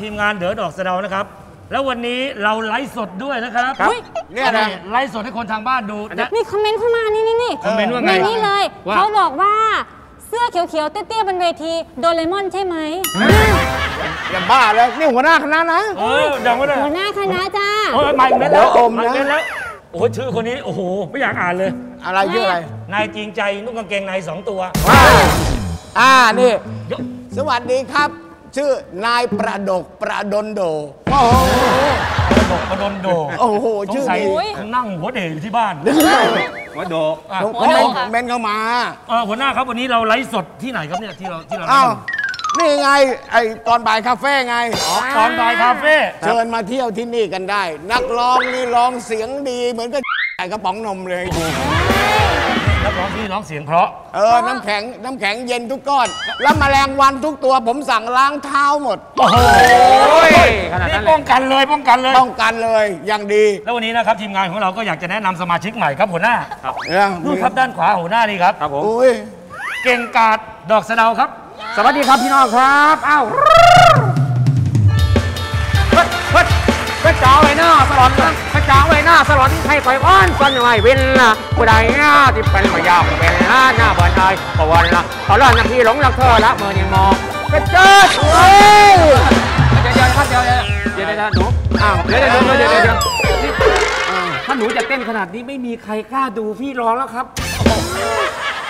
ทีมงานเด๋อดอกสะเดานะครับ แล้ววันนี้เราไลฟ์สดด้วยนะครับครับเนี่ยนะ ไลฟ์สดให้คนทางบ้านดูนะ มีคอมเมนต์เข้ามานี่นี่นี่คอมเมนต์ว่าไงนี่เลย ว่า เขาบอกว่าเสื้อเขียวๆเตี้ยๆบนเวทีโดเรมอนใช่ไหมอย่าบ้าเลยนี่หัวหน้าคณะนะ เออดังไม่ได้หัวหน้าคณะจ้าเออมาอีกเม็ดแล้วเดี๋ยวอมนะาอีกเม็ดแล้วโอ้โหชื่อคนนี้โอ้โหไม่อยากอ่านเลย อะไรชื่ออะไรนายจริงใจนุ่งกางเกงในสองตัวว้าวอ่านี่ เดี๋ยวสวัสดีครับ ชื่อนายประดกประดนโด โอ้โหประดกประดนโดโอ้โหสงชื่อสัยดีนั่งหัวเดย์อยู่ที่บ้านหัวโดอะผมหัวโดเมนเมนเข้ามา เออหัวหน้าครับวันนี้เราไลฟ์สดที่ไหนครับเนี่ยที่เราที่เราไลอ้าว ฟ์นี่ไง ไอตอนบ่ายคาเฟ่ไง ตอนบายคาเฟ่เชิญมาเที่ยวที่นี่กันได้ นักร้องนี่ร้องเสียงดีเหมือนกับใส่กระป๋องนมเลย นักร้องที่ร้องเสียงเพราะ เออ น้ำแข็ง น้ำแข็งเย็นทุกก้อน แล้วแมลงวันทุกตัวผมสั่งล้างเท้าหมด โอ้โหขนาดนี่นั้นเลป้ยองกันเลยป้องกันเลย ป้องกันเลยอย่างดีแล้ววันนี้นะครับทีมงานของเราก็อยากจะแนะนำสมาชิกใหม่ครับหัวหน้าเนี่ยนู่นครับด้านขวาหัวหน้านี่ครับ ครับผม อุ้ยเก่งกาดดอกสะเดาครับ สวัสดีครับพี่น้องครับอ้าวเฮ้ยเฮ้ยพระเจ้าไว้หน้าสลอนพระเจ้าไว้หน้าสลอนให้คอยอ้อนสันไว้เว้นละผู้ใดหน้าที่เป็นมายามเป็นหน้าหน้าบันไดปวันละตอนแรกนักที่หลงรักเธอละเมื่อยังมองกระเจิดเฮ้ยเดี๋ยวเดี๋ยวครับเดี๋ยวเดี๋ยวเดี๋ยวหนูอ้าวเดี๋ยวเดี๋ยวเดี๋ยวเดี๋ยวถ้าหนูจะเต้นขนาดนี้ไม่มีใครกล้าดูพี่ร้องแล้วครับ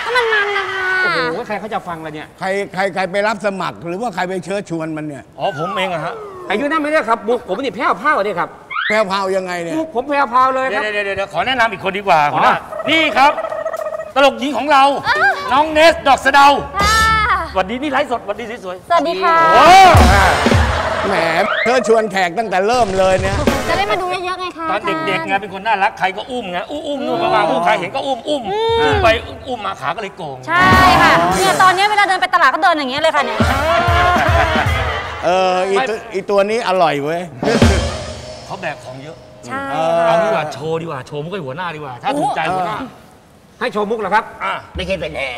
ก็มันมันนะคะโอ้โหใครเขาจะฟังละเนี่ยใครใครใครไปรับสมัครหรือว่าใครไปเชิญชวนมันเนี่ยอ๋อผมเองอะฮะอายุนั่นไม่ได้ครับบุกผมนี่แพ้วพ้าเลยครับ แพรวพราวยังไงเนี่ยบุกผมแพ้วพ้าวเลยเดี๋คยวรับเดี๋ยวเดี๋ยวเดี๋ยวขอแนะนำอีกคนดีกว่าหัวหน้าอ๋อนี่ครับ ตลกหญิงของเรา น้องเนสดอกสะเดาค่ะสวัสดีนี่ไลฟ์สดสวัสดีสวยสวัสดีค่ะ ๆโอ้แหมเชิญชวนแขกตั้งแต่เริ่มเลยเนี่ย จะได้มาดูเยอะๆไงคะตอนเด็กๆไงเป็นคนน่ารักใครก็อุ้มไงอุ้มอุ้มนู่นมาวางอุ้มใครเห็นก็อุ้มอุ้มอุ้มไปอุ้มมาขาก็เลยโก่งใช่ค่ะ เนี่ยตอนนี้เวลาเดินไปตลาดก็เดินอย่างเงี้ยเลยค่ะเนี่ย เอออีตัวอีตัวนี้อร่อยเว้ย เขาแบกของเยอะใช่เอาดีกว่าโชว์ดีกว่าโชว์มุกให้หัวหน้าดีกว่า ถ้าถูกใจหัวหน้า ให้โชว์มุกเหรอครับอะไม่ใช่เป็นแน่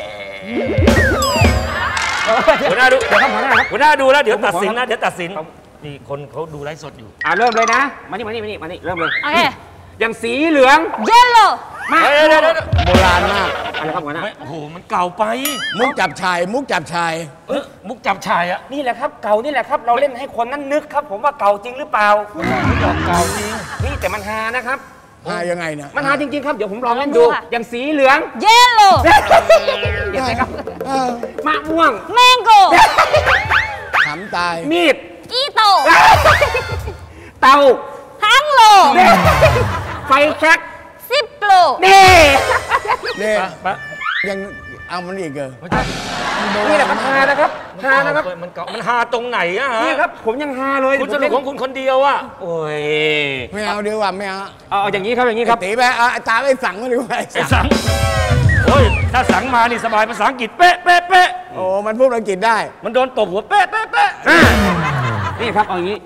หัวหน้าดูเดี๋ยวครับหัวหน้าครับหัวหน้าดูแล้วเดี๋ยวผมขอตัดสินครันะบเดี๋ยวตัดสินนี่คนเขาดูไลฟ์สดอยู่ อ่าเริ่มเลยนะ มานี่มานี่มานี่มานี่เริ่มเลยโอเคอย่างสีเหลือง เยลโล่ มาก เดี๋ยวเดี๋ยวเดี๋ยวเดี๋ยวโบราณมาก อะไรครับหัวหน้า ไม่โอ้โห มันเก่าไปมุกจับชาย มุกจับชาย เอ้ยมุกจับชายอะนี่แหละครับเก่านี่แหละครับ เราเล่นให้คนนั้นนึกครับ ผมว่าเก่าจริงหรือเปล่าเก่าจริงนี่แต่มันฮานะครับอ่ายังไงเนี่ยมันฮาจริงๆครับ เดี๋ยวผมลองเล่นดูอย่างสีเหลือง yellow เห็นไหมครับเออมะม่วง mango ขำตาย มีด อีโตเตาฮังโล ไฟแช็กซิป โลนี่นี่ปะยังเอามันอีกเหรอนี่แหละครับฮานะครับฮานะครับมันเก่ามันฮาตรงไหนอะฮะนี่ครับผมยังฮาเลยคุณสนุกของคุณคนเดียวอะโอ้ยไม่เอาดีกว่าไม่เอาเอาเอาอย่างนี้ครับอย่างนี้ครับไอ้ตีไปเอาไอ้ตาไปสั่งมาดีกว่าไอ้ไอ้สั่งสังโอ้ยถ้าสังมานี่สบายภาษาอังกฤษเป๊ะเป๊ะเป๊ะโอ้มันพูดอังกฤษได้ มันโดนตบหัวเป๊ะเป๊ะเป๊ะนี่ครับเอาอย่างนี้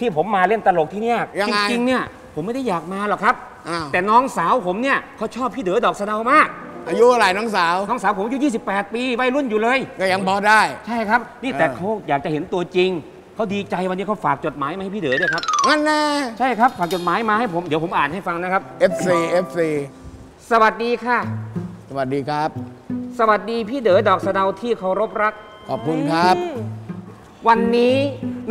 ที่ผมมาเล่นตลกที่เนี่ยยังไงจริงๆเนี่ยผมไม่ได้อยากมาหรอกครับ อ้าว แต่น้องสาวผมเนี่ยเขาชอบพี่เด๋อดอกสะเดามาก อายุเท่าไหร่น้องสาว น้องสาวผมอายุ 28 ปีวัยรุ่นอยู่เลย ก็ยังพอได้ ใช่ครับ นี่แต่เออ เขาอยากจะเห็นตัวจริง เขาดีใจวันนี้เขาฝากจดหมายมาให้พี่เด๋อด้วยครับ งั้นแน่ใช่ครับ ฝากจดหมายมาให้ผม เดี๋ยวผมอ่านให้ฟังนะครับ FC FC สวัสดีค่ะ สวัสดีครับ สวัสดีพี่เด๋อดอกสะเดาที่เคารพรัก ขอบคุณครับ วันนี้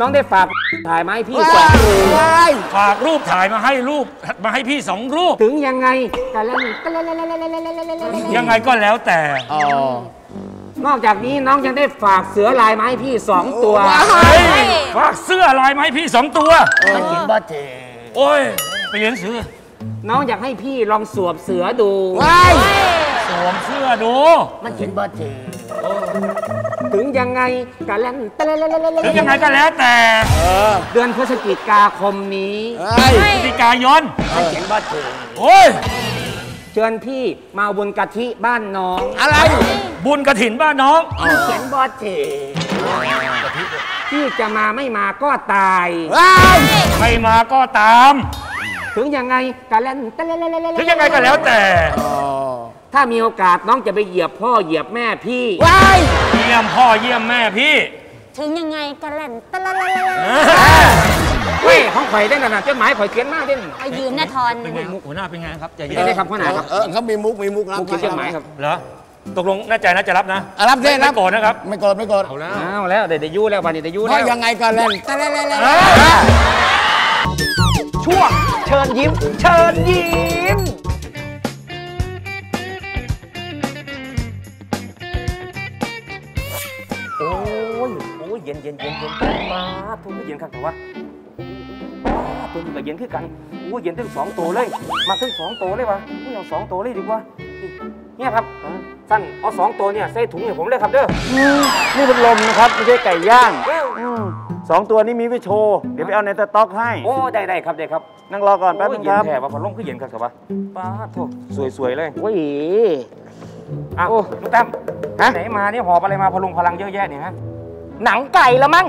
น้องได้ฝากถ่ายมาให้พี่สองรูปว้ายฝากรูปถ่ายมาให้รูปมาให้พี่สองรูป ถึงยังไงกันแล้วยังไงก็แล้วแต่อ๋อนอกจากนี้น้องยังได้ฝากเสือลายมาให้พี่สองตัวว้าเฮ้ยยฝากเสื้อลายมาให้พี่สองตัวมันกินบ้าเจโอ้ยไปเรียนเสือน้องอยากให้พี่ลองสวมเสือดูว้ายสวมเสื้อดู มันกินบ้าเจ ถึงยังไงกันแล้วหรือยังไงก็แล้วแต่เออเดือนพฤศจิกาคมนี้เฮ้ยพฤศจิกายนมันกินบ้าเจโอ้ยเชิญพี่มาเอาบนกะทิบ้านน้อง อะไร บุญกระถินบ้านน้องเขียนบอเจที่จะมาไม่มาก็ตายว้าวไม่มาก็ตาม ถึงยังไงกะเล่นตะเล่นถึงยังไงก็แล้วแต่อ๋อ ถ้ามีโอกาสน้องจะไปเหยียบพ่อเหยียบแม่พี่ว้ายเยี่ยมพ่อเยี่ยมแม่พี่ถึงยังไงกะแล่นตะละละละละเฮ้ยของข่อยได้ขนาดจดหมายข่อยเขียนมากด้วยไปยืมนะทอนเป็นไงมุกหัวหน้าเป็นไงครับใจเย็ได้นได้ครับพ่อหนาครับเออเขามีมุกมีมุกรับมุกเขียนจดหมายครับเหรอตกลงแน่ใจนะจะรับนะอะรับได้ไม่รับโกรธนะครับ ไม่โกรธไม่โกรธเอาแล้วอ้าวแล้วเดี๋ยวได้ยูแล้ววันนี้ได้ยูเพแล้ราะวยังไงก็เล่นแต่เล่นเล่นเล่นช่วงเชิญยิ้ม เชิญยิ้ม นเย็นเย็นเย็นมาทุ่มก็เย็นครับแต่ว่ามาทุ่มก็เย็นขึ้นกันโอ้ยเย็นถึงสองตัวเลย มาถึงสองตัวเลยวะไม่เอาสองตัวเลยดีกว่าเนี่ยครับสั้นเอาสองตัวเนี่ยใส่ถุงให้ผมเลยครับเด้อนี่เป็นลมนะครับไม่ใช่ไก่ย่างสองตัวนี้มีไว้โชว์เดี๋ยวไปเอาในสต็อกให้ โอ้ได้ได้ครับได้ครับ นั่งรอก่อนแป๊บนึงครับโอ้ยเย็นแถบว่าพัดลมก็เย็นครับแต่ว่าป้าดโถสวยๆเลยโอ้ยอ้าวลูกตั้มฮะไหนมาเนี่ยหอบอะไรมาพลุงพลังเยอะแยะเนี่ยฮะ หนังไก่ละมั้ง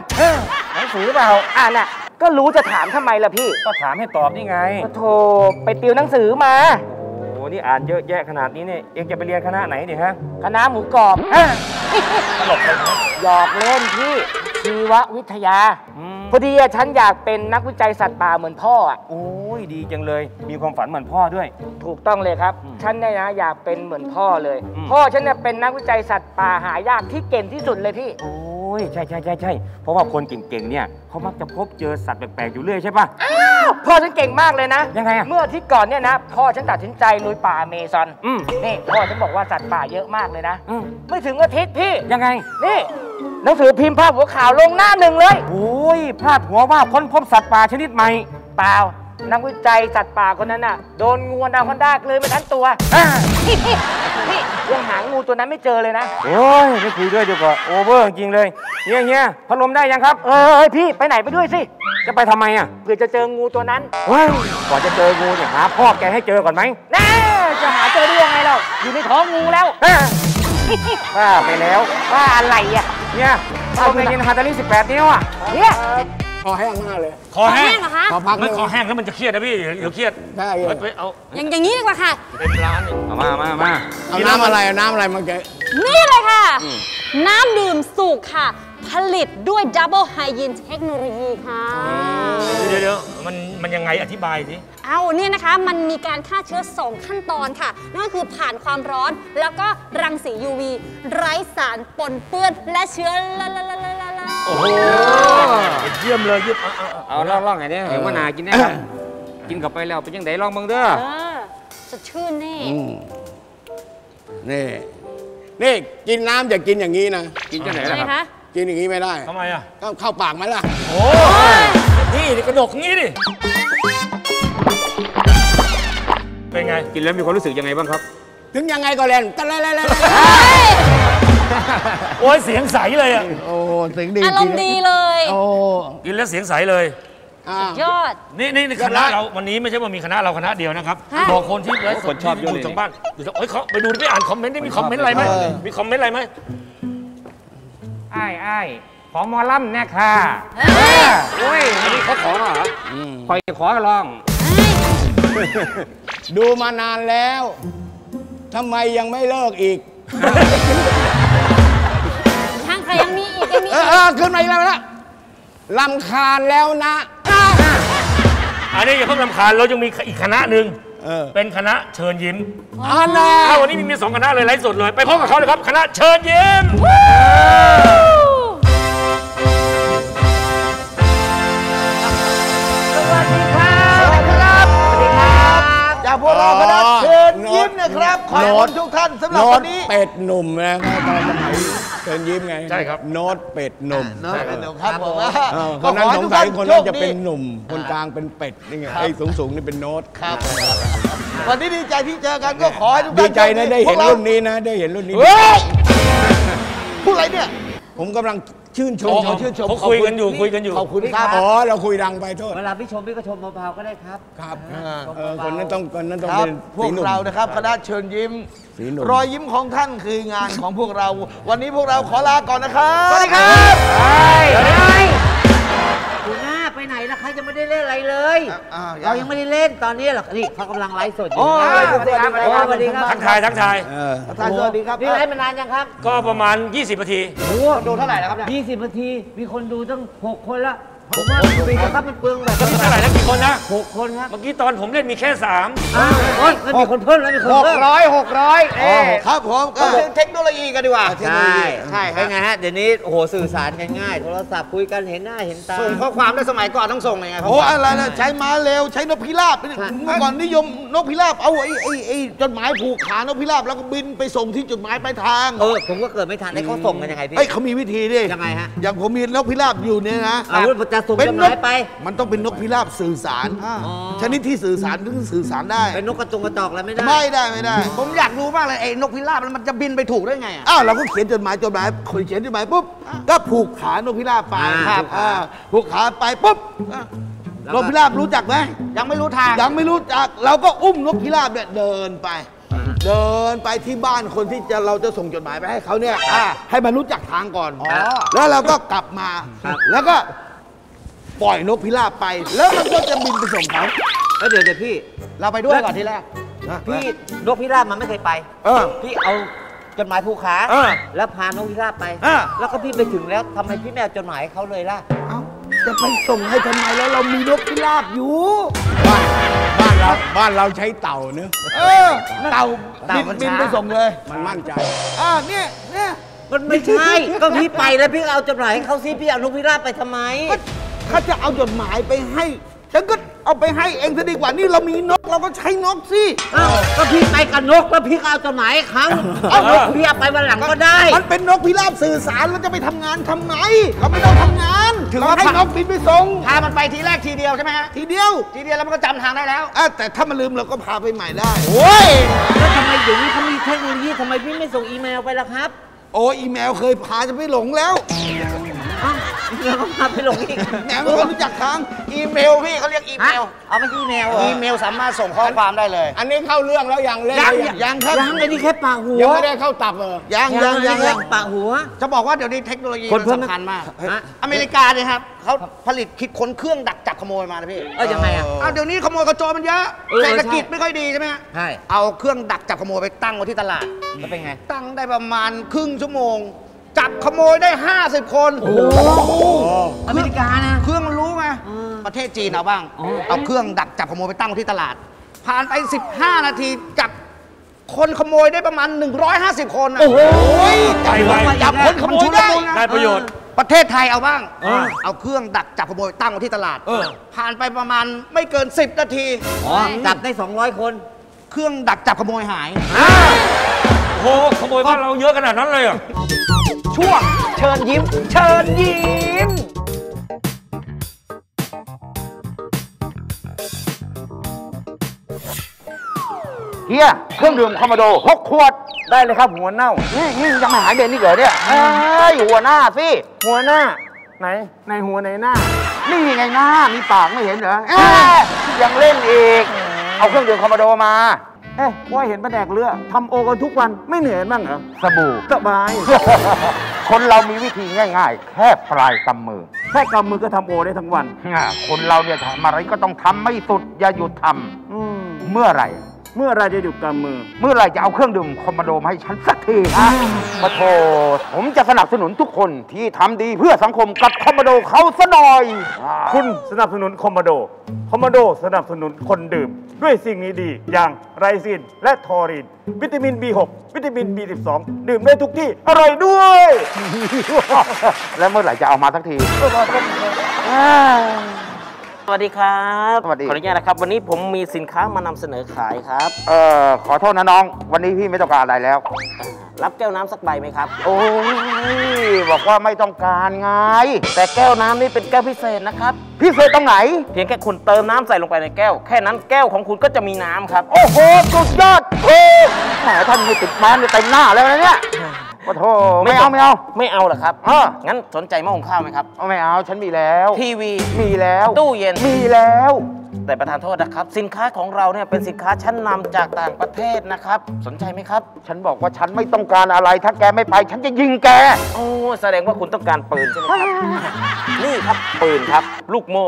หนังสือเปล่า อ่าน่ะ ก็รู้จะถามทำไมล่ะพี่ ก็ถามให้ตอบนี่ไงก็โทรไปติวหนังสือมา โอ้นี่อ่านเยอะแยะขนาดนี้เนี่ยเองจะไปเรียนคณะไหนเนี่ยฮะ คณะหมูกรอบตลกเลยนะหยอกเล่นพี่ ชีววิทยาอืมพอดีอะฉันอยากเป็นนักวิจัยสัตว์ป่าเหมือนพ่ออะโอ้ยดีจังเลย มีความฝันเหมือนพ่อด้วย ถูกต้องเลยครับอืมฉันเนี่ยนะอยากเป็นเหมือนพ่อเลย อืม พ่อฉันเนี่ยเป็นนักวิจัยสัตว์ป่าหายากที่เก่งที่สุดเลยพี่ โอ้ยใช่ใช่ใช่ใช่เพราะว่าคนเก่งๆเนี่ยเขามักจะพบเจอสัตว์แปลกๆอยู่เรื่อยใช่ปะ พ่อฉันเก่งมากเลยนะ ยังไงอะ เมื่ออาที่ก่อนเนี่ยนะ พ่อฉันตัดสินใจลุยป่าอเมซอน อืมนี่พ่อฉันบอกว่าสัตว์ป่าเยอะมากเลยนะ อืมไม่ถึงอาทิตย์พี่ ยังไง นี่ หนังสือพิมพ์ภาพหัวข่าวลงหน้าหนึ่งเลย โอ้ยพาดหัวว่าค้นพบสัตว์ป่าชนิดใหม่ เปล่า นักวิจัยสัตว์ป่าคนนั้นน่ะ โดนงูอนาคอนดาเลยไปทั้งตัวนี่ยังหางูตัวนั้นไม่เจอเลยนะ โอ้ยไม่คุยด้วยดีกว่าโอเวอร์จริงๆเลยเฮียเฮียพัดลมได้ยังครับ เอ้ยพี่ไปไหนไปด้วยสิ จะไปทำไมอะเผื่อจะเจองูตัวนั้นเฮ้ยก่อนจะเจองูเนี่ยหาพ่อแกให้เจอก่อนไหมแน่จะหาเจอได้ยังไงเราอยู่ในท้องงูแล้วเอ้ยบ้าไปแล้ว ว่าอะไรอะ เนี่ยเอาไปกินฮาตาลี18 นิ้วอะเนี่ยคอแห้งมากเลย คอแห้งเหรอคะขอพักไม่เลยคอแห้งแล้วมันจะเครียดนะพี่ เดี๋ยวเครียด ได้เลเฮ้ยยไปเอาอย่างอย่างนี้ดีกว่าค่ะ เป็นร้านนี่เอามามามาเอาน้ำอะไรเอาน้ำอะไรมาแกนี่เลยค่ะ น้ำดื่มสุกค่ะ ผลิตด้วย Double Hygiene เทคโนโลยีค่ะเดี๋ยวเดี๋ยวมันมันยังไงอธิบายสิเอาเนี่ยนะคะมันมีการฆ่าเชื้อ 2 ขั้นตอนค่ะ นั่นก็คือผ่านความร้อนแล้วก็รังสี UV ไร้สารปนเปื้อนและเชื้อละละละละละละโอ้โหเยี่ยมเลยเยี่ยมเอาเอาเอาเอาล่องล่องไงเนี่ยเห็นว่านากินแน่ครับกินเข้าไปแล้วเป็นยังไงลองเบิ่งเด้อเออสดชื่นแน่อืมนี่นี่กินน้ำอย่ากินอย่างนี้นะ กินจังไหนใช่ล่ะไหมครับคะ กินอย่างนี้ไม่ได้ทำไมอะก็เข้าปากไหมล่ะ โอ้นี่กระดกงี้ดิ เป็นไง กินแล้วมีความรู้สึกยังไงบ้างครับ ถึงยังไงก็เล่นตะเล่นเล่นเล่นโอ้ยเสียงใสเลยอะ โอ้เสียงดีอารมณ์ดีเลย โอ้กินแล้วเสียงใสเลยอ่ายอดนี่นี่นี่คณะเราวันนี้ไม่ใช่ว่ามีคณะเราคณะเดียวนะครับค่ะบอกคนที่ไลฟ์สคดนชอบเยอะเลยทางบ้านอยู่ทางเฮ้ยเขาไปดูไปอ่านคอมเมนต์ได้มีคอมเมนต์อะไรไหมมีคอมเมนต์อะไรไหม ไอ้ไอ้ายขอหมอลำแน่ค่ะเฮ้ยโอ้ยอันนี้เขาขอเหรอคอยขอลอง ดูมานานแล้วทำไมยังไม่เลิกอีกช่างใครยังมีอีกยังมีเออีอกเออขึ้นมาอีกแล้วนะลำคาญแล้วนะ อันนี้อย่าเพิ่งรำคาญเรายังมีอีกคณะหนึ่ง เออ เป็นคณะเชิญยิ้มอันน่ะอ้าววันนี้มีมีสองคณะเลยไลฟ์สดเลย ไปพบกับเขาเลยครับ คณะเชิญยิ้มสวัสดีครับ สวัสดีครับสวัสดีครับจากพวกเราคณะเชิญยิ้มนะครับ ขอให้โน้คุตณทุกท่านสำหรับโน้วัตนนี้เป็ดหนุ่มนะครับตอนสมัยเชิญยิ้มไงใช่ครับ โน้ตเป็ดหนุ่มเนอะเป็นหนุ่มครับผมว่าเออคก็นขนั้นอให้สงทุกสัท่ายนคนโชนั้นคจะดีเป็นหนุ่ม คนกลางเป็นเป็ดนี่ไงไอ้สูงสูงๆนี่เป็นโน้ตครับวันนี้ดีใจที่เจอกันก็ขอให้ทุกดีท่านใจนะได้เห็นพวกรารุ่นนี้นะ ได้เห็นรุ่นนี้ เฮ้ยพูดอะไรเนี่ย ผมกำลัง ชื่นชมโอ้เขาชื่นชมเขาคุยกันอยู่คุยกันอยู่ ขอบคุณครับอ๋อเราคุยดังไปโทษ เวลาพี่ชมพี่ก็ชมเบาๆก็ได้ครับ ครับเออคนนั้นต้องคนนั้นต้องครับเป็นพวสีกหนุ่ม เรานะครับคณะเชิญยิ้ม สีหนุ่ม รอยยิ้มของท่านคืองานของพวกเรา วันนี้พวกเราขอลาก่อนนะครับ สวัสดีครับ เฮ้ยอ่าเรายังไม่ได้เล่นตอนนี้หรอกนี่เขากำลังไลฟ์สดอยู่โอ้ยสวัสดีครับโอ้สวัสดีครับทักทายทักทายท่านสวัสดีครับนี่ไลฟ์มานานยังครับก็ประมาณ 20นาทีโอ้ดูเท่าไหร่แล้วครับเนี่ย20นาทีมีคนดูตั้ง 6 คนละ ผมว่าคุยกันครับมันเปลืองแบบเมื่อกี้เท่าไหร่นะกี่คนนะหกคนครับ เมื่อกี้ตอนผมเล่นมีแค่สามอ้าวโอ้ยแล้วมีคนเพิ่มแล้วมีคนหกเพิ่มร้อยหกร้อยเอ๊ะครับผมก็ก็คือเทคโนโลยีกันดีกว่า ใช่ใช่คเป็รับนไงฮะ เดี๋ยวนี้โอ้โหสื่อสารกันง่าย โทรศัพท์คุยกันเห็นหน้าเห็นตา ส่งข้อความได้สมัยก่อนต้องส่งยังไงครับโอ้อะไรนะใช้ม้าเร็วใช้นกพิราบเนี่ยใช่เมื่อก่อนนิยมนกพิราบเอาไอ้ไอ้ไอ้จดหมายผูกขานกพิราบแล้วก็บินไปส่งที่จุดหมายปลายทางเออผมก็เกิดไม่ทันไอ้เขาส่งกันยังไงพี่เอ้ยเขามีวิธีดิยังไงฮะอย่างผมมีนกพิราบอยู่เนี่ยนะอาวุธจะส่งจดหมายไป มันต้องเป็นนกพิราบสื่อสาร ชนิดที่สื่อสารถึงสื่อสารได้ เป็นนกกระจงกระจอกอะไรไม่ได้ ไม่ได้ไม่ได้ ผมอยากรู้มากเลยไอ้นกพิราบมันจะบินไปถูกได้ไงอะอ้าวเราก็เขียนจดหมายจดหมายคนเขียนจดหมายปุ๊บก็ผูกขานกพิราบไปอ่าครับอ่าผูกขาไปปุ๊บอะแล้วนก็กพิราบรู้จักไหมยังไม่รู้ทาง ยังไม่รู้จักเราก็อุ้มนกพิราบเนี่ยเดินไป เดินไปที่บ้านคนที่จะเราจะส่งจดหมายไปให้เขาเนี่ยอะให้มันรู้จักทางก่อนอ๋อแล้วเราก็กลับมาครับแล้วก็ ปล่อยนกพิราบไป แล้วมันก็จะบินไปส่งเขาแล้วเดี๋ยวเดี๋ยวพี่ เราไปด้วยก่อนทีแรกพี่นกพิราบมันไม่เคยไปเออพี่เอาจดหมายผูกขาเออแล้วพานกพิราบไปเออแล้วก็พี่ไปถึงแล้วทำไมพี่ไม่เอาจดหมายให้เขาเลยล่ะเอ้าจะไปส่งให้ทำไมแล้วเรามีนกพิราบอยู่บ้านบ้านเราบ้านเราใช้เต่าเนื้อะเออเต่าเต่าบินมันบินช้าไปส่งเลย มันมั่นใจอ่าเนี่ยเนี่ยมันไม่ใช่ ก็พี่ไปแล้วพี่เอาจดหมายให้เขาซิพี่เอานกพิราบไปทำไมก็ ถ้าจะเอาจดหมายไปให้ฉันก็เอาไปให้เองซะดีกว่านี่เรามีนกเราก็ใช้นกสิอ้าวก็พี่ไปกับนกแล้วพี่ก็เอาจดหมายให้เขาเอานกพี่เอาไปวันหลังก็ได้ มันเป็นนกพิราบสื่อสารเราจะไปทำงานทำไมเราไม่ต้องทำงานถึงเราว่า ให้นกบินไปส่งพามันไปทีแรกทีเดียวใช่ไหมฮะทีเดียวทีเดียวแล้วมันก็จำทางได้แล้วอะแต่ถ้ามันลืมเราก็พาไปใหม่ได้ โอ้ยแล้วทำไมเดี๋ยวนี้เขามีเทคโนโลยีทำไมพี่ไม่ส่งอีเมลไปล่ะครับ โอ้อีเมลเคยพาจะไปหลงแล้ว อ้าวแล้วก็พาไปหลงอีกแหนมค่อยรู้จักทางอีเมลพี่เขาเรียกอีเมล เอาไม่ใช่อีเมลเหรออีเมลสามารถส่งข้อความได้เลย อันนี้เข้าเรื่องแล้วยังเล่นยังยังครับยังไอ้นี่แค่ปากหัวยังไม่ได้เข้าตับเออยังยังยังยังปากหัว จะบอกว่าเดี๋ยวนี้เทคโนโลยีมันสำคัญมากอเมริกาเนี่ยครับเขาผลิตคิดค้นเครื่องดักจับขโมยมานะพี่เอ้ยยังไงอะเอาเดี๋ยวนี้ขโมยกระโจนมันเยอะเศรษฐกิจไม่ค่อยดีใช่ไหมใช่เอาเครื่องดักจับขโมยไปตั้งไว้ที่ตลาดแล้วเป็นไง ตั้งได้ประมาณครึ่งชั่วโมง จับขโมยได้ 50 คนอเมริกานะ เครื่องมันรู้ไงอืมประเทศจีนเอาบ้างอ๋อเอาเครื่องดักจับขโมยไปตั้งไว้ที่ตลาด ผ่านไป 15 นาทีจับคนขโมยได้ประมาณ 150 คนนะโอ้โหไปไวจับคนขโมยได้ได้ประโยชน์ประเทศไทยเอาบ้าง เออเอาเครื่องดักจับขโมยตั้งไว้ที่ตลาดเออผ่านไปประมาณไม่เกิน 10 นาทีอ๋อจับได้ 200 คน เครื่องดักจับขโมยหายโอ้โหขโมยบ้านเราเยอะขนาดนั้นเลยเหรอ ช่วง เชิญยิ้ม เชิญยิ้ม เฮียเครื่องดื่มคอมโมโดหกขวดได้เลยครับหัวเน่านี่นี่ยังไม่หายเด่นนี่เหรอเนี่ยเอ้ยหัวหน้าสิหัวหน้า ไหนในหัวไหนหน้า นี่ไงหน้ามีปากไม่เห็นเหรอเอ้ยยังเล่นอีก เอาเครื่องดื่มคอมโมโดมา เอ๊ะว่าเห็นมาแดกเรือทำโอกันทุกวันไม่เหนื่อยบ้างเหรอสบู่ สบาย คนเรามีวิธีง่าย ๆ แค่ปลายกำมือแค่กำมือก็ทำโอได้ทั้งวันคนเราเนี่ยทำอะไรก็ต้องทำไม่สุดอย่าหยุดทำเมื่อไหร่ เมื่อไรจะหยุดกำมือ เมื่อไรจะเอาเครื่องดื่มคอมมานโดมาให้ฉันสักทีฮะปะโทผมจะสนับสนุนทุกคนที่ทำดีเพื่อสังคมกับคอมมานโดเขาซะหน่อยคุณสนับสนุนคอมโมโด คอมโมโดสนับสนุนคนดื่ม ด้วยสิ่งนี้ดีอย่างไรซินและทอริน วิตามิน B6 วิตามิน B12 ดื่มได้ทุกที่ อร่อยด้วยแล้วเมื่อไหร่จะเอามาสักที สวัสดีครับสวัสดี ขออนุญาตนะครับ วันนี้ผมมีสินค้ามานำเสนอขายครับ เอ่อขอโทษนะน้อง วันนี้พี่ไม่ต้องการอะไรแล้ว รับแก้วน้ำสักใบไหมครับ โอ้ยบอกว่าไม่ต้องการไง แต่แก้วน้ำนี่เป็นแก้วพิเศษนะครับพิเศษตรงไหน เพียงแค่คุณเติมน้ำใส่ลงไปในแก้ว แค่นั้นแก้วของคุณก็จะมีน้ำครับ โอ้โหสุดยอดโอ้แหมท่านมีติดแมนเต็มหน้าแล้วนะเนี่ย โอ้โหไม่เอาไม่เอาไม่เอาเหรอครับเอองั้นสนใจหม้อหุงข้าวไหมครับเอาไม่เอาฉันมีแล้ว ทีวีมีแล้ว ตู้เย็นมีแล้ว แต่ประธานโทษนะครับ สินค้าของเราเนี่ยเป็นสินค้าชั้นนำจากต่างประเทศนะครับ สนใจไหมครับ ฉันบอกว่าฉันไม่ต้องการอะไร ถ้าแกไม่ไป ฉันจะยิงแกโอ้แสดงว่าคุณต้องการปืนใช่ไหมครับนี่ครับปืนครับ ลูกโม่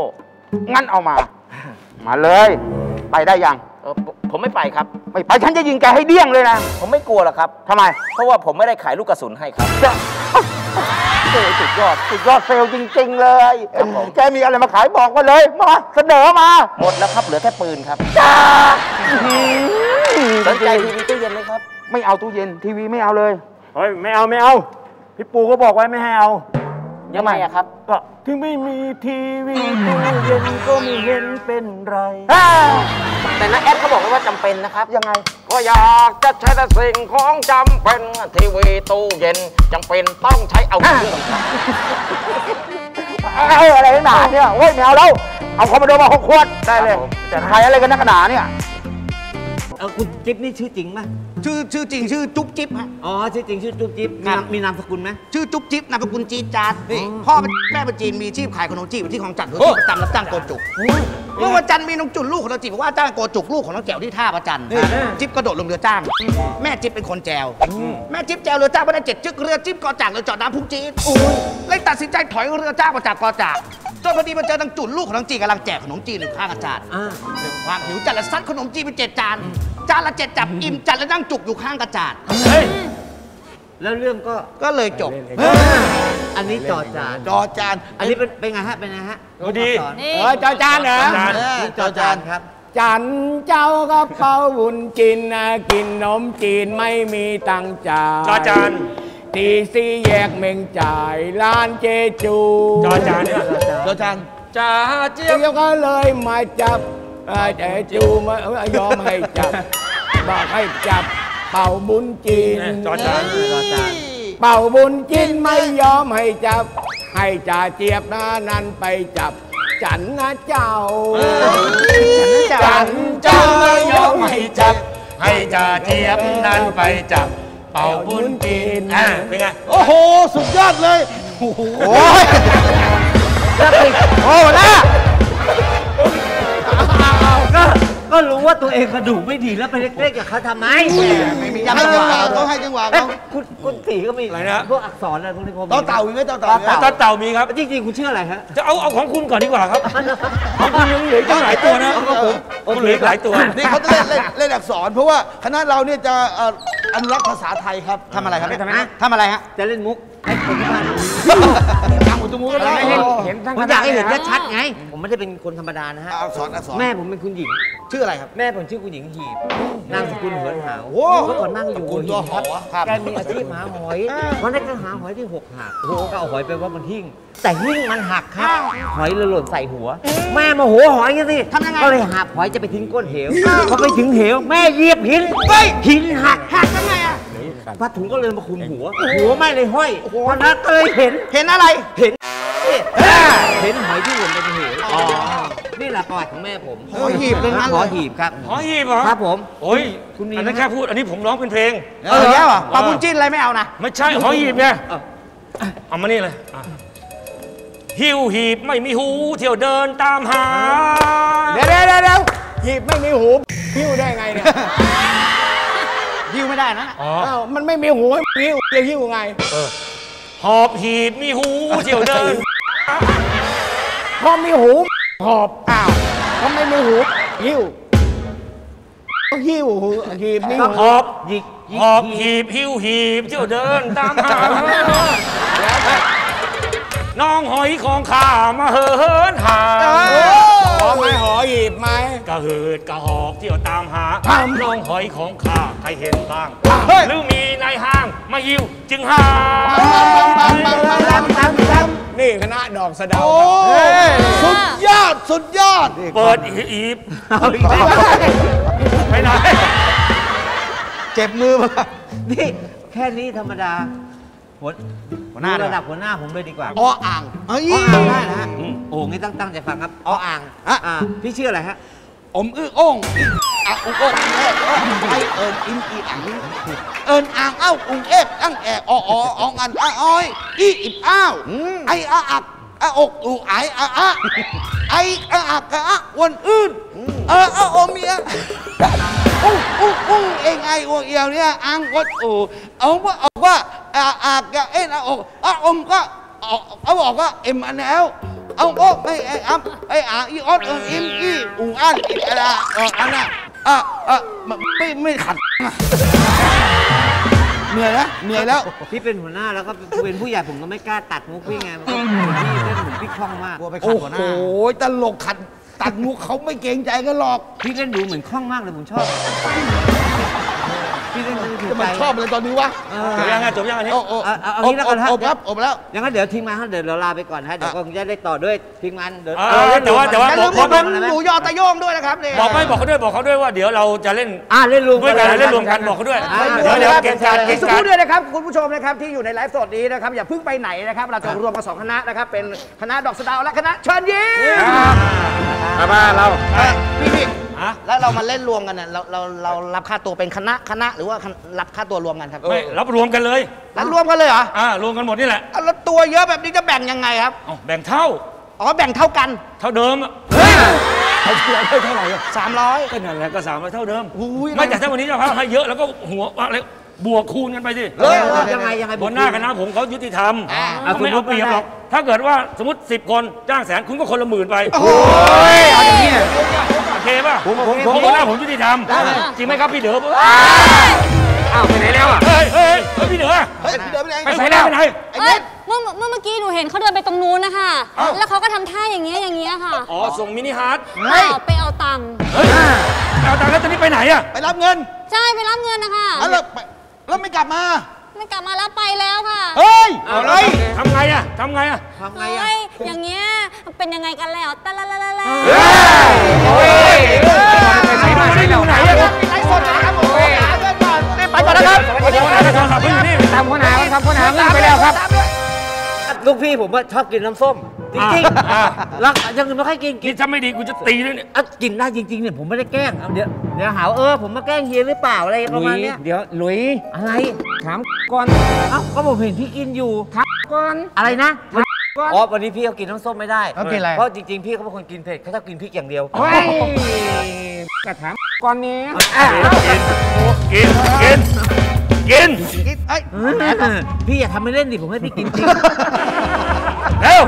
งั้นเอามา มาเลย ไปได้ยังเออผมผมไม่ไปครับ ไม่ไปฉันจะยิงแกให้เดี้ยงเลยนะผมไม่กลัวหรอกครับ ทำไมเพราะว่าผมไม่ได้ขายลูกกระสุนให้ครับ จะโอ้ยสุดยอด สุดยอดเซลล์จริง ๆ เลยครับผม แกมีอะไรมาขายบอกมาเลยมาเสนอมาหมดแล้วครับเหลือแค่ปืนครับจ้าสนใจทีวีตู้เย็นไหมครับ ไม่เอาตู้เย็นทีวีไม่เอาเลย เฮ้ย ไม่เอาไม่เอา พี่ปูก็บอกไว้ไม่ให้เอา ยังไงอะครับ ก็ถึงไม่มีทีวีตู้เย็นก็ไม่เห็นเป็นไร แต่นักแอดเขาบอกว่าจำเป็นนะครับ ยังไง ก็อยากจะใช้แต่สิ่งของจำเป็นทีวีตู้เย็นจำเป็นต้องใช้เอาเครื่องครับเอ้ยอะไรหนาเนี่ยโอ้ยไม่เอาแล้ว เอาคอมมานโดมาหกขวดได้เลยครับผมแต่ใครอะไรกันนักหนาเนี่ยเออคุณจิ๊บนี่ชื่อจริงไหม ชื่อชื่อจริงชื่อจุ๊บจิ๊บฮะ อ๋อชื่อจริงชื่อจุ๊บจิ๊บมีครับ นามมีนามสกุลไหม ชื่อจุ๊บจิ๊บนามสกุลจีดจาดนี่พ่อเป็นแม่เป็นจีนมีอาชีพขายขนมจีบที่ของจัดคือที่ประจำรับจ้างโกจุกเมื่อวันจันทร์มีน้องจุนลูกของน้องจีบบอกว่าจ้างโกจุกลูกของน้องแก้วที่ท่าประจันจิ๊บกระโดดลงเรือจ้าง แม่จิ๊บเป็นคนแจว แม่จิ๊บแจวเรือจ้างไม่ได้เจ็ดจึกเรือจิ๊บกอจากเรือจอดน้ำพุ่งจีดเลยตัดสินใจถอยเรือจ้างมาจากกอจากจนพอดีมาเจอน้องจุนลูกของน้องจีนกำลังแจกขนมจีนอยู่ข้างอาจารย์ อ่าด้วยความหิวจัดละซัดขนมจีนไปเจ็ดจาน จานละเจ็ดจับอิ่มจัดแล้วนั่งจุกอยู่ข้างกระจาดแล้วเรื่องก็ก็เลยจบ อันนี้จอจานจอจาน อันนี้เป็นเป็นไงฮะเป็นไงฮะดูดีสอนนี่เออจอจานเหรอจานเออจอจานครับจันเจ้ากระเป๋าบุญจินนะกินนมจีนไม่มีตังค์จ่ายจอจานตีสี่แยกเมงจ่ายร้านเจจูจอจานเนี่ยจอจานจ้าเจี๊ยบเจ้าก็เลยมาจับ เอ่อเจจูมาเอ้ยยอมให้จับ บอกให้จับ เป่าบุญจีนจอจานจอจานเป่าบุญจินไม่ยอมให้จับ ให้จ่าเจี๊ยบนะนั้นไปจับ จันนะเจ้า จันเจ้าเจ้าไม่ไม่ยยออมมให้ให้จัจับบให้จ่าเจี๊ยบนั้นไปจับ เป่าบุญจีนอะเป็นไงโอ้โหสุดยอดเลยโอ้โหโอ้ยโอ้นะ ก็ก็รู้ว่าตัวเองกระดูกไม่ดีแล้วไปเล่นๆกับเขาทำไมไม่มีให้ยำจังหหวะวานต้องให้จังหวะเอ๊ะเขาคุณคุณตีก็มีอะไรนะ พวกอักษรอะไรพวกนี้ผมมีต่อเต่ามีไหมต่อเต่ามีไหมตาเต่ามีครับ จริงๆคุณชื่ออะไรฮะ จะเอาเอาของคุณก่อนดีกว่าครับของคุณยังเหลืออีกตั้งหลายตัวนะเอาของผมคุณเหลืออีกหลายตัว นี่เขาจะเล่นเล่นเล่นอักษร เพราะว่าคณะเราเนี่ยจะเอ่ออนุรักษ์ภาษาไทยครับทำอะไรครับทำไมนะทำอะไรฮะ จะเล่นมุกให้คนที่บ้านทางอุตุมูก็ได้ไม่เห็นเห็นทั้งผมอยากให้เห็นชัดๆไง ผมไม่ได้เป็นคนธรรมดานะฮะอักษรอักษรแม่ผมเป็นคุณหญิง ชื่ออะไรครับ แม่ผมชื่อคุณหญิงหีบ นามสกุลเหินหาวโอ้เมื่อก่อนนั่งอยู่สกุลหัวหินครับตัวหอครับแกมีอาชีพหาหอยวันนั้นก็หาหอยที่หกหักโอ้โหก็เอาหอยไปว่ามันหิ้ง แต่หิ้งมันหักครับ หอยเลยหล่นใส่หัว แม่โมาโหหอยกันสิทำยังไง ก็เลยหาบหอยจะไปทิ้งก้นเหวพอไปถึงเหว แม่เหยียบหินหินหักหักยังไงอะ ผ้าถุงก็เลยมาคลุมหัว หัวไม่เลยห้อยวันนั้นก็เลยเห็น เห็นอะไร เห็นเห็นหอยที่หล่นไปในเหวนี่แหละประวัติของแม่ผมหอยหีบเลยนะหอยหีบครับหอหีบเหรอครับผมโอ้ยคุณมีอันนั้นไหมแค่พูดอันนี้ผมร้องเป็นเพลงเออแล้วเหรอปลาบุญจิ้นอะไรไม่เอานะไม่ใช่หอหีบไงเออเอามานี่เลยอะหิวหีบไม่มีหู เที่ยวเดินตามหาเดี๋ยวเดี๋ยวเดี๋ยวหีบไม่มีหูหิ้วได้ไงเนี่ย ยิวไม่ได้นะ อ๋อ อ้าวมันไม่มีหูให้หิ้วจะหิ้วไง หอบหีบมีหูเที่ยวเดิน พอมีหูหอบอ้าวพอไม่มีหูหิ้วก็หิ้วหูหีบมีหูหอบหยิกหยิกหอบหีบหิวหีบเที่ยวเดินตามหาน้องหอยของข้ามาเหินหา ระเหิดกระหอบเที่ยวตามหาครับน้องหอยของข้าใครเห็นบ้าง เฮ้ย หรือมีในห้างมาหิวจึงหานี่คณะดอกสะเดาโอ้สุดยอดสุดยอดเปิดหีบไปไหนเจ็บมือมานี่แค่นี้ธรรมดาหัวหัวหน้าดูระดับหัวหน้าผมเลยดีกว่าออ่างเอ้ยออ่างได้นะฮะโอ้งี้ตั้งตั้งใจฟังครับออ่างอะอ่าพี่ชื่ออะไรฮะ อมอื้อโอ่งอีอะองโอ่งแอกไอเอิญอินอีอ่างเอิญอ่างเอ้าองเอกตั้งแอกอออองอันอ้าอ้อยอีอิบอ้าวไออาอักอาอกอูไออาอะไออาอักกะอะวนอื่นเออเอาอมเมียอุ้งอุ้งอุ้งเองไอโอเอียวเนี่ยอังวดอูเอาว่าเอาว่าอาอักกะเอ็นอาอกอาอมก็เอาเอาบอกว่าเอ็มอันแล้ว เอาโอ้ไม่ไอ้อัพไอ้อาอีออสเอิญอิมอีอุงอันอีอะไรเอออันน่ะอะอะไม่ไม่ขัดอะเหนื่อยนะเหนื่อยแล้วพี่เป็นหัวหน้าแล้วก็เป็นผู้ใหญ่ผมก็ไม่กล้าตัดมุกพี่ไงมันก็พี่เล่นเหมือนพี่คล่องมากกลัวไปขัโอ้ดหัวหโหน้าตลกขัดตัดมุกเขาไม่เกรงใจกันหรอกพี่เล่นดูเหมือนคล่องมากเลยผมชอบ พี่เล่นดูถูกจะใจ มันชอบอะไรตอนนี้วะเอจบอยังไงจบยังอันนี้ โอ้โอ้เอาเอาเอางี้แล้วกันฮะ อบครับอบแล้ว อย่างนั้นเดี๋ยวทีมงานฮะเดี๋ยวเราลาไปก่อนฮะเดี๋ยวก็คงจะได้ต่อด้วยทีมงานเดี๋ยวเออแต่ว่าแต่ว่า อย่าลืมบอกอุดหนุบอกนหมูยอตะโยงด้วยนะครับเนี่ย บอกไม่บอกเขาด้วยบอกเขาด้วยว่าเดี๋ยวเราจะเล่น อ่าเล่นรวมด้วยกันลเล่นรวมกันบอกเขาด้วยอ่าเดี๋ยวเดี๋ยวเกณฑ์การเกอีณกสักฑ์คการรู่เดียวนะครับคุณผู้ชมนะครับที่อยู่ในไลฟ์สดนี้นะครับอย่าเพิ่งไปไหนนะครับเราจะรวมกันสองคณะนะครับเป็นคณะดอกสะเดาวและคณะเชิญยิ้มมาบ้านเราเอ้ยพี่พี่ ฮะ แล้วเรามาเล่นรวมกันเนี่ยเราเราเรารับค่าตัวเป็นคณะคณะหรือว่ารับค่าตัวรวมกันครับไม่รับรวมกันเลยรับรวมกันเลยเหรออ่ารวมกันหมดนี่แหละเอาแล้วตัวเยอะแบบนี้จะแบ่งยังไงครับเอาแบ่งเท่า อ๋อแบ่งเท่ากันเท่าเดิมอะเท่าไหร่สามร้อยก็นั่นแหละก็สามร้อยเท่าเดิมอุ้ยไม่แต่ถ้าวันนี้เจ้าภาพให้เยอะแล้วก็หัวอะไรบวกคูณกันไปสิเฮ้ยยังไงยังไงบนหน้าคณะผมเขายุติธรรมอ่าเขาไม่เอาเปรียบหรอก ถ้าเกิดว่าสมมติ 10 คนจ้างแสนคุณก็คนละหมื่นไป โอ้โหเอาอย่างนี้โอ เคป่ะผมผมผมเพราะบนหน้าผมยุติธรรมจริงไหมครับพี่เด๋ออ้าวไปไหนแล้วอะเฮ้ยเฮ้ยเฮ้ยพี่เด๋อเฮ้ยพี่เดินไปไหนไปไหนแล้วไปไหนเอ้ยเมื่อเมื่อเมื่อกี้หนูเห็นเขาเดินไปตรงนู้นนะคะ แล้วเขาก็ทำท่าอย่างเงี้ยอย่างเงี้ยค่ะ อ๋อ ส่ง mini heart เปล่าไปเอาตังค์เฮ้ยเอาตังค์แล้วตอนนี้ไปไหนอะไปรับเงิน ใช่ ไปรับเงินนะคะแล้วเราไปแล้วไม่กลับมา ไม่กลับมาแล้วไปแล้วค่ะเฮ้ยเอาแล้วทำไงอะทำไงอะทำไงอะเฮ้ยอย่างเงี้ยเป็นยังไงกันแล้วตะละละละละโอ้ยไปไหนมาไหนเราไหนอะไลฟ์สดนะครับผมหาเงินก่อนรีบไปก่อนนะครับโอ้โหโทรศัพท์เพิ่งอยู่นี่ตามคนหาครับคนหาเงินไปแล้วครับ ลูกพี่ผมว่าชอบกินน้ำส้ม จริงอ่าๆแล้วอยังอื่นไม่ค่อยกินกินี่นถ้าไม่ดีกูจะตีด้วยเนี่ยอะกินได้จริงๆเนี่ยผมไม่ได้แกล้งเอาเดี๋ยวเดี๋ยวหาว่าเออผมมาแกล้งเฮียหรือเปล่าอะไรประมาณเนี้ย เดี๋ยวหลุยอะไร ถามก่อนเอ้าก็ผมเห็นพี่กินอยู่ถามก่อน อะไรนะก่อนอ๋อวันนี้พี่เขากินน้ำส้มไม่ได้ เขากินอะไร เพราะจริงๆ พี่เขาเป็นคนกินเผ็ดเขาชอบกินพริกอย่างเดียวเฮ้ยกระถามก่อนนี้กินกินกินเอ้ยเออพี่อย่าทำไม่เล่นดิผมให้พี่กินจริงเร็ว